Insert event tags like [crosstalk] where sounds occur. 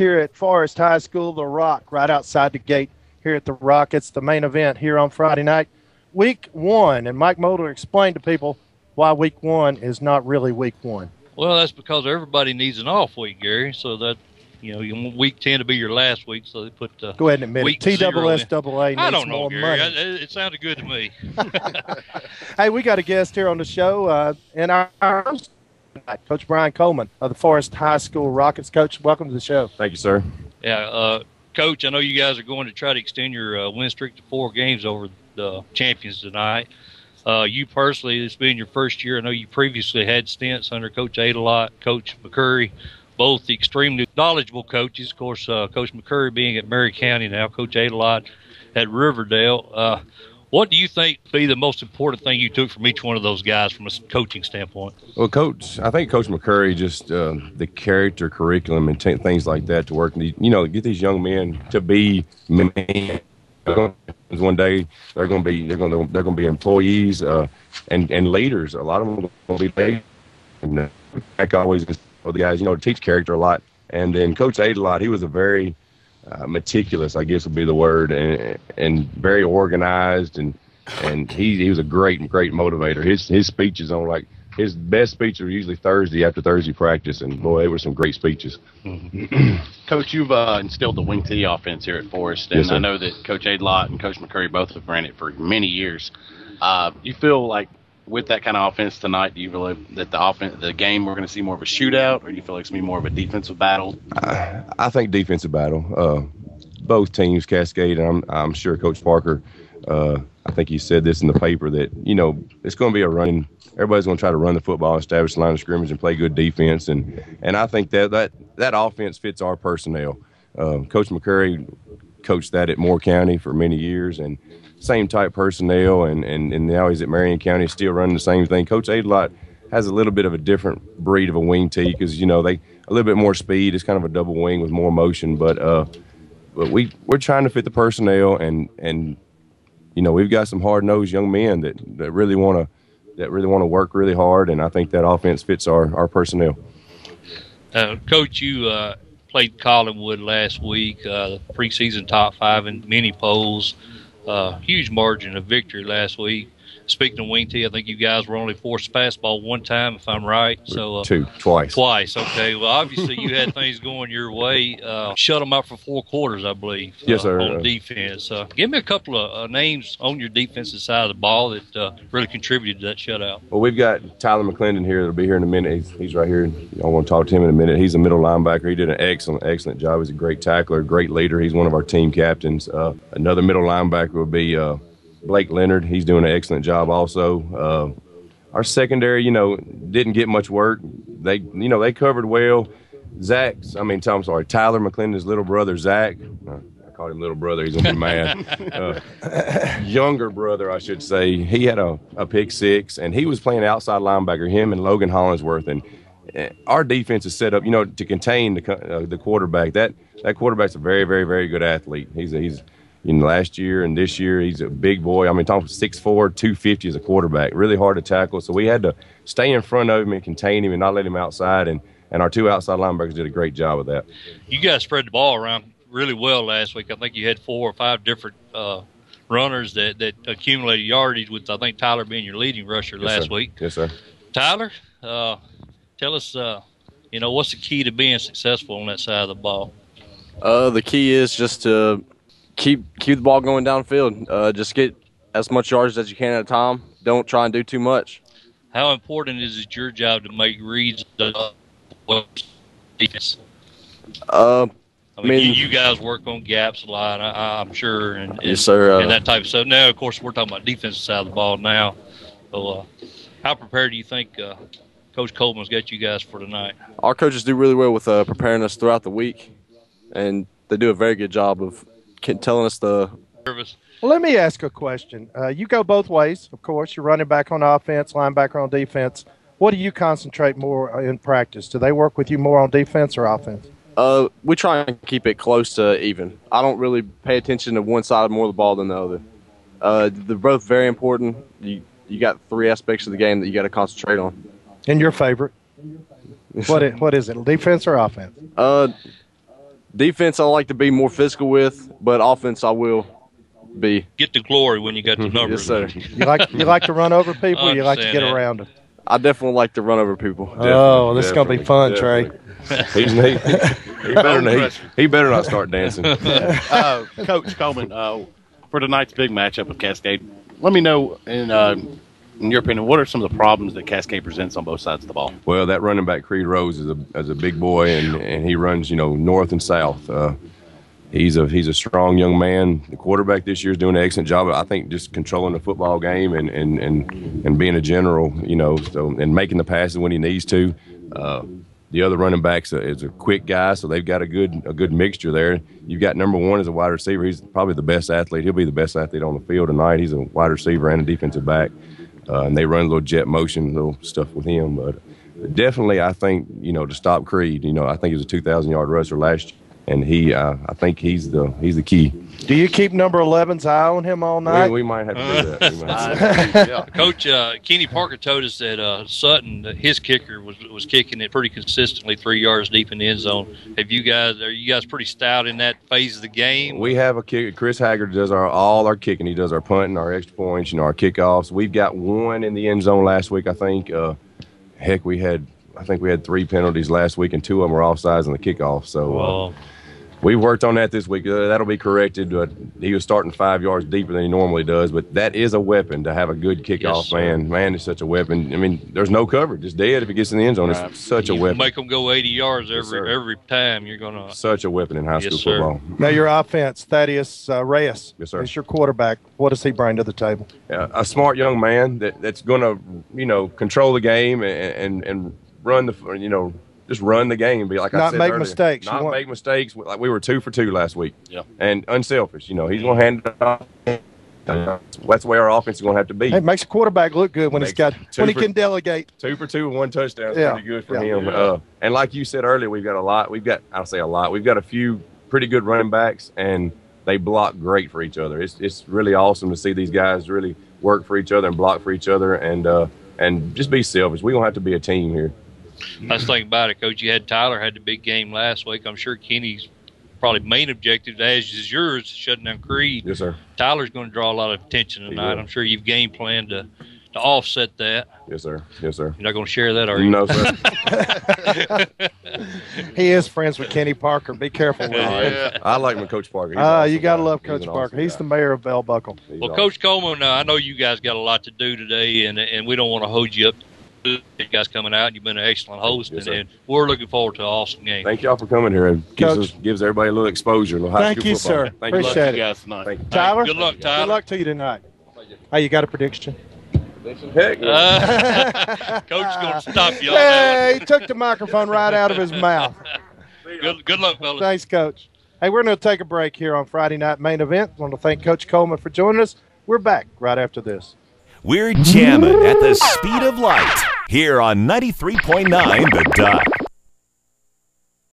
here at Forrest High School, The Rock, right outside the gate here at The Rock. It's the main event here on Friday night, week one. And Mike Mulder explained to people why week one is not really week one. Well, that's because everybody needs an off week, Gary. So that you know, you want week ten to be your last week, so they put. Uh, Go ahead and admit week it. TSSAA needs I don't know, more Gary. money. I- It, sounded good to me. [laughs] [laughs] Hey, we got a guest here on the show, uh, and our, our host Coach Brian Coleman of the Forrest High School Rockets. Coach, welcome to the show. Thank you, sir. yeah, uh, Coach. I know you guys are going to try to extend your uh, win streak to four games over the champions tonight. Uh, you personally, it's been your first year. I know you previously had stints under Coach Adelot, Coach McCurry, both extremely knowledgeable coaches. Of course, uh, Coach McCurry being at Marion County now, Coach Adelot at Riverdale. What do you think be the most important thing you took from each one of those guys from a coaching standpoint? Well, Coach, I think Coach McCurry just uh, the character, curriculum, and t- things like that to work. You know, get these young men to be men. One day they're going to be they're going to they're going to be employees uh, and and leaders. A lot of them will be leaders. And uh, Jack always for the guys, you know, teach character a lot. And then Coach Adelot. He was a very uh, meticulous, I guess would be the word, and and very organized, and and he he was a great great motivator. His his speeches on like his best speeches are usually Thursday after Thursday practice, and boy, they were some great speeches. [clears throat] Coach, you've uh, instilled the wing T offense here at Forrest, and Yes. I know that Coach Adelot and Coach McCurry both have ran it for many years. Uh, you feel like with that kind of offense tonight, do you believe that the offense, the game, we're going to see more of a shootout, or do you feel like it's going to be more of a defensive battle? I, I think defensive battle. Uh, both teams cascade, and I'm I'm sure Coach Parker. Uh, I think he said this in the paper that you know it's going to be a running. Everybody's going to try to run the football, establish the line of scrimmage, and play good defense. And and I think that that that offense fits our personnel. Um, Coach McCurry coached that at Moore County for many years, and same type personnel. And and and now he's at Marion County, still running the same thing. Coach Adelot has a little bit of a different breed of a wing tee because you know they a little bit more speed. It's kind of a double wing with more motion, but uh, but we we're trying to fit the personnel and and you know we've got some hard nosed young men that that really want to that really want to work really hard, and I think that offense fits our our personnel. Uh, Coach, you uh, played Collinwood last week, uh, preseason top five in many polls. Uh, huge margin of victory last week. Speaking of wing tee, I think you guys were only forced to pass ball one time, if I'm right. So uh, Two twice. Twice, okay. Well, obviously you had things going your way. Uh, shut them out for four quarters, I believe. Yes, uh, sir. On defense, uh, give me a couple of uh, names on your defensive side of the ball that uh, really contributed to that shutout. Well, we've got Tyler McClendon here. That'll be here in a minute. He's, he's right here. I want to talk to him in a minute. He's a middle linebacker. He did an excellent, excellent job. He's a great tackler, great leader. He's one of our team captains. Uh, another middle linebacker would be uh, Blake Leonard. He's doing an excellent job also. Uh, our secondary, you know, didn't get much work. They, you know, they covered well. Zach's, I mean, I'm sorry, Tyler McClendon's little brother, Zach. uh, I called him little brother. He's gonna be mad. Uh, [laughs] younger brother, I should say. He had a, a pick six, and he was playing outside linebacker. Him and Logan Hollingsworth, and uh, our defense is set up, you know, to contain the uh, the quarterback. That that quarterback's a very, very, very good athlete. He's a, he's you know, last year and this year, he's a big boy. I mean, talking 6'4", 250 as a quarterback, really hard to tackle. So we had to stay in front of him and contain him and not let him outside. And, and our two outside linebackers did a great job of that. You guys spread the ball around really well last week. I think you had four or five different uh, runners that, that accumulated yardage with, I think, Tyler being your leading rusher Yes, last sir. week. Yes, sir. Tyler, uh, tell us, uh, you know, what's the key to being successful on that side of the ball? Uh, the key is just to keep keep the ball going downfield. Uh, just get as much yards as you can at a time. Don't try and do too much. How important is it your job to make reads uh. I mean, I mean- you, guys work on gaps a lot, I, I'm sure, and, and, Yes, sir, uh, and that type of stuff. Now, of course, we're talking about defensive side of the ball now. So, uh, how prepared do you think uh, Coach Coleman's got you guys for tonight? our coaches do really well with uh, preparing us throughout the week, and they do a very good job of telling us the Service. Well, let me ask a question. Uh, you go both ways, of course. You're running back on offense, linebacker on defense. What do you concentrate more in practice? Do they work with you more on defense or offense? Uh, we try and keep it close to even. I don't really pay attention to one side more of the ball than the other. Uh, they're both very important. You you got three aspects of the game that you got to concentrate on. And your favorite? [laughs] What is, what is it, defense or offense? Uh, defense I like to be more physical with, but offense I will be. Get the glory when you got the [laughs] numbers. Yes, sir. [laughs] You like you like to run over people. or You like to get that. around them. I definitely like to run over people. Oh, this is gonna be fun, definitely. [laughs] He's, he, he better not, he, he better not start dancing. uh, Coach Coleman, uh, for tonight's big matchup with Cascade, let me know in uh, in your opinion, what are some of the problems that Cascade presents on both sides of the ball? Well, that running back Creed Rose is a is a big boy, and, and he runs you know north and south. Uh, he's a he's a strong young man. The quarterback this year is doing an excellent job. I think just controlling the football game and and and, and being a general, you know, so and making the passes when he needs to. Uh, the other running backs is a quick guy, so they've got a good a good mixture there. You've got number one as a wide receiver. He's probably the best athlete. He'll be the best athlete on the field tonight. He's a wide receiver and a defensive back, uh, and they run a little jet motion, little stuff with him. But definitely, I think you know to stop Creed. You know, I think he was a 2,000 yard rusher last year, and he uh, I think he's the he's the key. Do you keep number 11's eye on him all night? we might have to do that. We might have to do that. [laughs] Coach uh, Kenny Parker told us that uh, Sutton, his kicker, was was kicking it pretty consistently, three yards deep in the end zone. Have you guys? Are you guys pretty stout in that phase of the game? We have a kick. Chris Haggard does our all our kicking. He does our punting, our extra points, you know, our kickoffs. We've got one in the end zone last week, I think. Uh, heck, we had I think we had three penalties last week, and two of them were offsides on the kickoff. So uh, well, we worked on that this week. Uh, that'll be corrected. But he was starting five yards deeper than he normally does. But that is a weapon to have a good kickoff. sir. man, man, it's such a weapon. I mean, there's no coverage. It's dead if it gets in the end zone. Right. It's such a weapon. make them go 80 yards every sir. every time. You're gonna. Such a weapon in high Yes, school sir. football. now your offense, Thaddeus uh, Reyes. Yes, sir. Is your quarterback. What does he bring to the table? uh, a smart young man that, that's going to, you know, control the game and, and, and run the, you know, just run the game. And be like I said, Not said make earlier. mistakes. Not want- make mistakes. Like we were two for two last week. Yeah. And unselfish. You know, he's going to hand it off. That's the way our offense is going to have to be. It makes a quarterback look good when he's Makes got two when he for- can delegate. Two for two and one touchdown is Yeah. pretty good for Yeah. him. Uh, and like you said earlier, we've got a lot. We've got I'll say a lot. We've got a few pretty good running backs, and they block great for each other. It's it's really awesome to see these guys really work for each other and block for each other, and uh, and just be selfish. We don't have to be a team here. Let's think about it, Coach. You had Tyler had the big game last week. I'm sure Kenny's probably main objective, as is yours, shutting down Creed. Yes, sir. Tyler's going to draw a lot of attention tonight. I'm sure you've game planned to to offset that. Yes, sir. Yes, sir. You're not going to share that, are you? No, sir. [laughs] [laughs] He is friends with Kenny Parker. Be careful with him. I like my Coach Parker. He's an Ah, awesome you gotta love Coach an Parker. awesome He's the mayor of Bell Buckle. He's Well, awesome. Coach Coleman, uh, I know you guys got a lot to do today, and and we don't want to hold you up. You guys coming out, you've been an excellent host, Yes, and, and we're looking forward to an awesome game. Thank y'all for coming here. It gives us, gives everybody a little exposure. A little high Thank you, football. sir. Thank Appreciate you. it. you guys tonight. Thank you. Tyler, good luck, Tyler. Good luck to you tonight. Hey, you got a prediction? Heck, yeah. Uh, [laughs] Coach is going to stop you Hey, he took the microphone right out of his mouth. Good, good luck, fellas. Thanks, Coach. Hey, we're going to take a break here on Friday night main event. want to thank Coach Coleman for joining us. We're back right after this. We're jamming at the speed of light here on 93.9 The Duck.